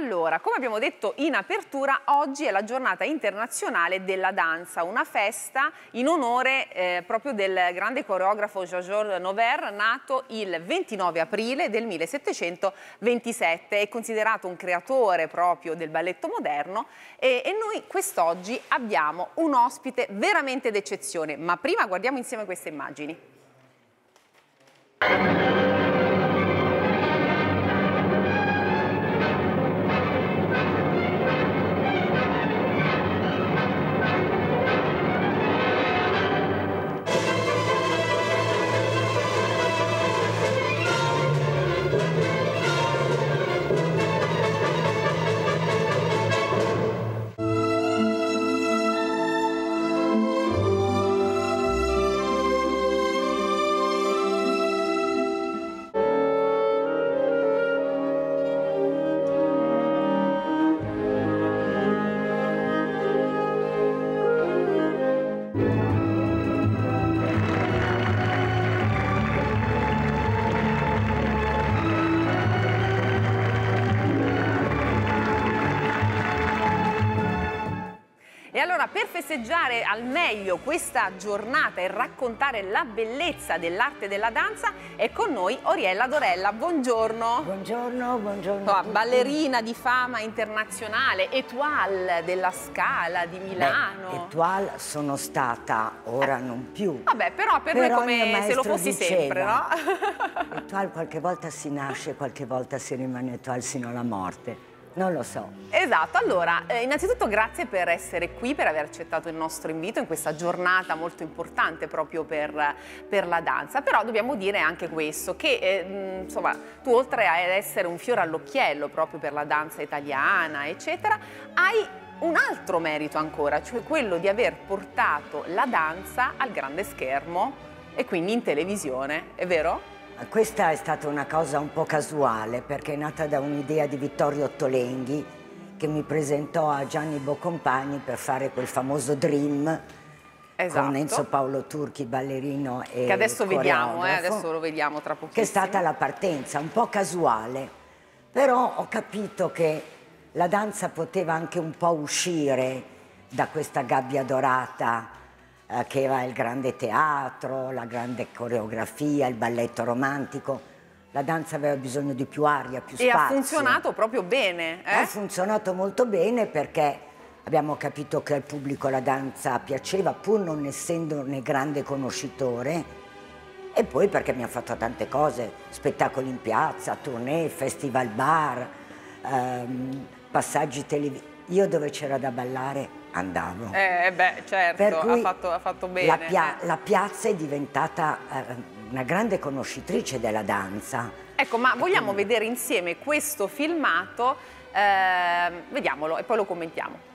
Allora, come abbiamo detto in apertura, oggi è la giornata internazionale della danza, una festa in onore eh, proprio del grande coreografo Jean-Georges Nover, nato il 29 aprile del 1727. È considerato un creatore proprio del balletto moderno e, e noi quest'oggi abbiamo un ospite veramente d'eccezione. Ma prima guardiamo insieme queste immagini. E allora per festeggiare al meglio questa giornata e raccontare la bellezza dell'arte della danza è con noi Oriella Dorella. Buongiorno. Buongiorno, buongiorno. Insomma, ballerina di fama internazionale, Etoile della Scala di Milano. Beh, Etoile sono stata, ora eh. non più. Vabbè, però per però noi come se lo fossi diceva, sempre, no? Etoile qualche volta si nasce, qualche volta si rimane Etoile sino alla morte. Non lo so. Esatto, allora eh, innanzitutto grazie per essere qui, per aver accettato il nostro invito in questa giornata molto importante proprio per, per la danza, però dobbiamo dire anche questo, che eh, insomma tu oltre ad essere un fiore all'occhiello proprio per la danza italiana eccetera, hai un altro merito ancora, cioè quello di aver portato la danza al grande schermo e quindi in televisione, è vero? Questa è stata una cosa un po' casuale perché è nata da un'idea di Vittorio Ottolenghi che mi presentò a Gianni Bocompagni per fare quel famoso Dream esatto. con Enzo Paolo Turchi, ballerino e Che adesso vediamo, eh, adesso lo vediamo tra pochissimo. Che è stata la partenza, un po' casuale, però ho capito che la danza poteva anche un po' uscire da questa gabbia dorata eh, che era il grande teatro, la grande coreografia, il balletto romantico. La danza aveva bisogno di più aria, più spazio. E ha funzionato proprio bene. Eh? Ha funzionato molto bene perché abbiamo capito che al pubblico la danza piaceva, pur non essendone grande conoscitore. E poi perché mi ha fatto tante cose, spettacoli in piazza, tournée, festival bar, ehm, passaggi televisivi. Io dove c'era da ballare andavo. Eh beh, certo, ha fatto, ha fatto, bene. La, pia eh. la, piazza è diventata eh, una grande conoscitrice della danza. Ecco, ma vogliamo vedere insieme questo filmato? Eh, vediamolo e poi lo commentiamo.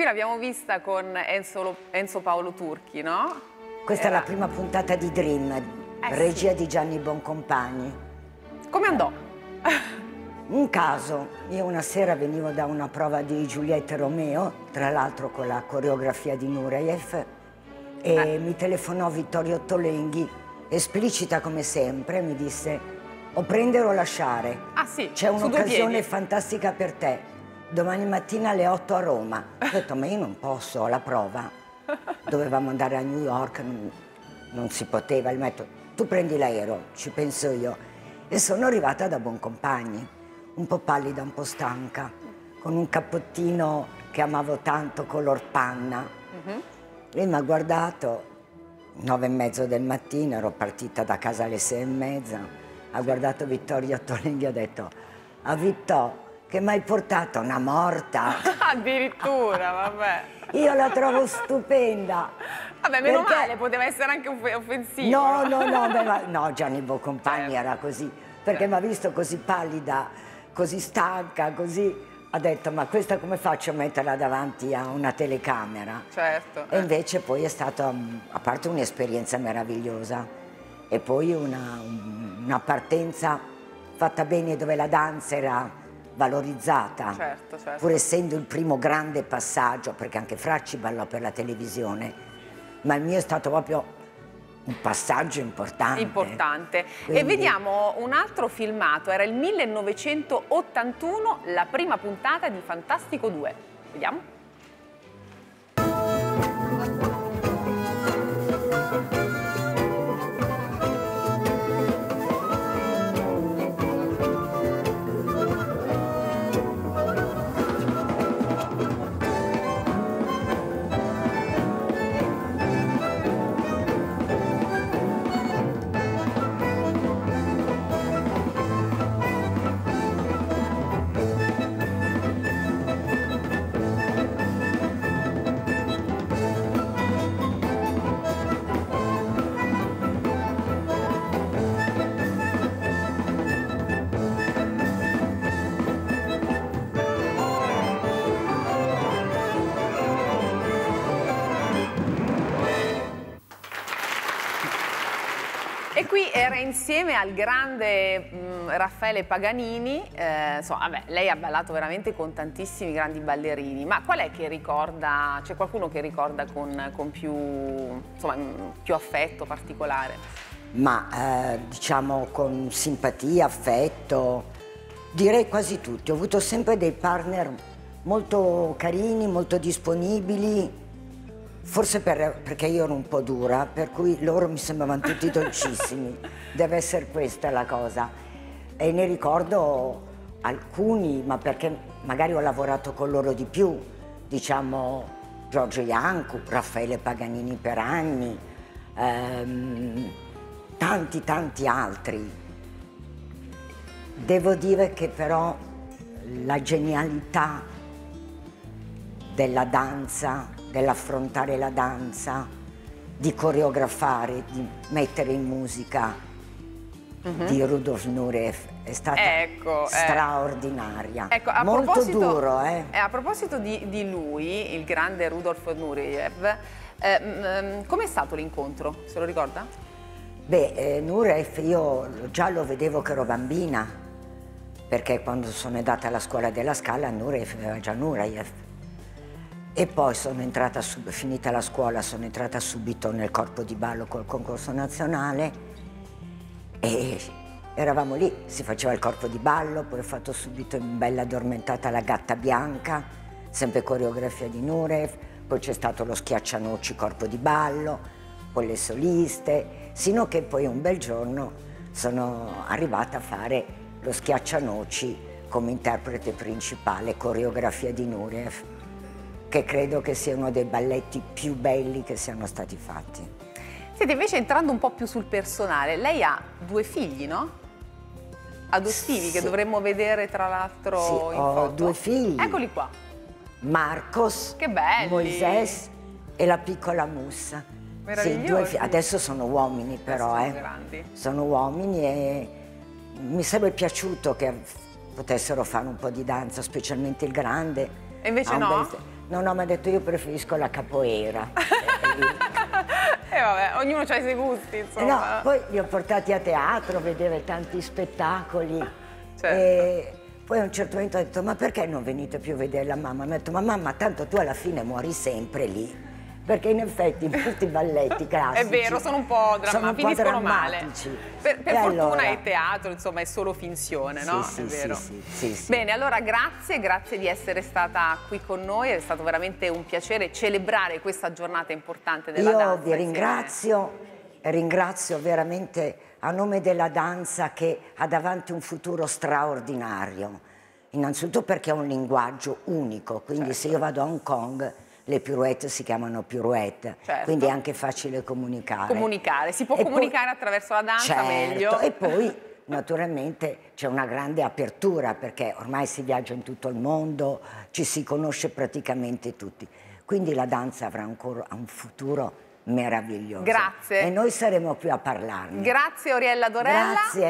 Qui l'abbiamo vista con Enzo, Enzo, Paolo Turchi, no? Questa Era... è la prima puntata di Dream, eh regia sì. di Gianni Boncompagni. Come andò? Un caso, io una sera venivo da una prova di Giulietta Romeo, tra l'altro con la coreografia di Nureyev, e eh. mi telefonò Vittorio Ottolenghi, esplicita come sempre, mi disse o prendere o lasciare. Ah sì, C'è un'occasione fantastica per te domani mattina alle 8 a Roma. Ho detto, ma io non posso, ho la prova. Dovevamo andare a New York, non, non si poteva. Gli ho detto, tu prendi l'aereo, ci penso io. E sono arrivata da Boncompagni, un po' pallida, un po' stanca, con un cappottino che amavo tanto, color panna. Uh -huh. Lui mi ha guardato, nove e mezzo del mattino, ero partita da casa alle sei e mezza, ha guardato Vittorio Tolenghi e ha detto, a Vittorio, che mi hai portato una morta. Addirittura, vabbè. Io la trovo stupenda. Vabbè, meno perché... male, poteva essere anche offensivo. No, no, no, no, no Gianni Bocompagni certo. era così, perché certo. mi ha visto così pallida, così stanca, così ha detto ma questa come faccio a metterla davanti a una telecamera? Certo. E invece poi è stata, a parte un'esperienza meravigliosa, e poi una, una partenza fatta bene dove la danza era valorizzata, certo, certo. pur essendo il primo grande passaggio, perché anche Fracci ballò per la televisione, ma il mio è stato proprio un passaggio importante. Importante. Quindi... E vediamo un altro filmato, era il 1981, la prima puntata di Fantastico 2. Vediamo. Qui era insieme al grande mh, mm, Raffaele Paganini, eh, insomma, vabbè, lei ha ballato veramente con tantissimi grandi ballerini, ma qual è che ricorda, c'è qualcuno che ricorda con, con più, insomma, mm, più affetto particolare? Ma eh, diciamo con simpatia, affetto, direi quasi tutti. Ho avuto sempre dei partner molto carini, molto disponibili, Forse per, perché io ero un po' dura, per cui loro mi sembravano tutti dolcissimi. Deve essere questa la cosa. E ne ricordo alcuni, ma perché magari ho lavorato con loro di più. Diciamo Giorgio Iancu, Raffaele Paganini per anni, ehm, tanti tanti altri. Devo dire che però la genialità della danza dell'affrontare la danza, di coreografare, di mettere in musica uh mhm. -huh. di Rudolf Nureyev è stata ecco, eh. straordinaria. Eh. Ecco, Molto duro, eh. A proposito di, di, lui, il grande Rudolf Nureyev, eh, com'è stato l'incontro? Se lo ricorda? Beh, eh, Nureyev io già lo vedevo che ero bambina, perché quando sono andata alla scuola della Scala Nureyev aveva già Nureyev e poi sono entrata, finita la scuola, sono entrata subito nel corpo di ballo col concorso nazionale e eravamo lì, si faceva il corpo di ballo, poi ho fatto subito in bella addormentata la gatta bianca, sempre coreografia di Nurev, poi c'è stato lo schiaccianoci corpo di ballo, poi le soliste, sino che poi un bel giorno sono arrivata a fare lo schiaccianoci come interprete principale, coreografia di Nurev che credo che sia uno dei balletti più belli che siano stati fatti. Siete invece entrando un po' più sul personale, lei ha due figli, no? Adottivi sì. che dovremmo vedere tra l'altro sì, in ho foto. due figli. Eccoli qua. Marcos, che belli. Moisés e la piccola Mussa. Sì, due figli. Adesso sono uomini però, sono eh. Grandi. Sono uomini e mi sarebbe piaciuto che potessero fare un po' di danza, specialmente il grande. E invece no? Bel... No, no, mi ha detto io preferisco la capoeira. e eh, vabbè, ognuno ha i suoi gusti, insomma. No, poi li ho portati a teatro, vedere tanti spettacoli. Certo. E poi a un certo momento ho detto, ma perché non venite più a vedere la mamma? Mi ha detto, ma mamma, tanto tu alla fine muori sempre lì perché in effetti molti balletti classici è vero sono un po' dramma- finiscono male. per, per fortuna allora... il teatro insomma è solo finzione no? Sì, è vero. sì, sì, sì, bene allora grazie grazie di essere stata qui con noi. È stato veramente un piacere celebrare questa giornata importante della io danza io vi ringrazio ringrazio veramente a nome della danza che ha davanti un futuro straordinario. Innanzitutto perché è un linguaggio unico quindi certo. se io vado a Hong Kong le pirouette si chiamano pirouette, certo. quindi è anche facile comunicare. Comunicare, si può e comunicare poi, attraverso la danza certo, meglio. E poi naturalmente c'è una grande apertura perché ormai si viaggia in tutto il mondo, ci si conosce praticamente tutti. Quindi la danza avrà ancora un futuro meraviglioso. Grazie. E noi saremo qui a parlarne. Grazie Oriella Dorella. Grazie.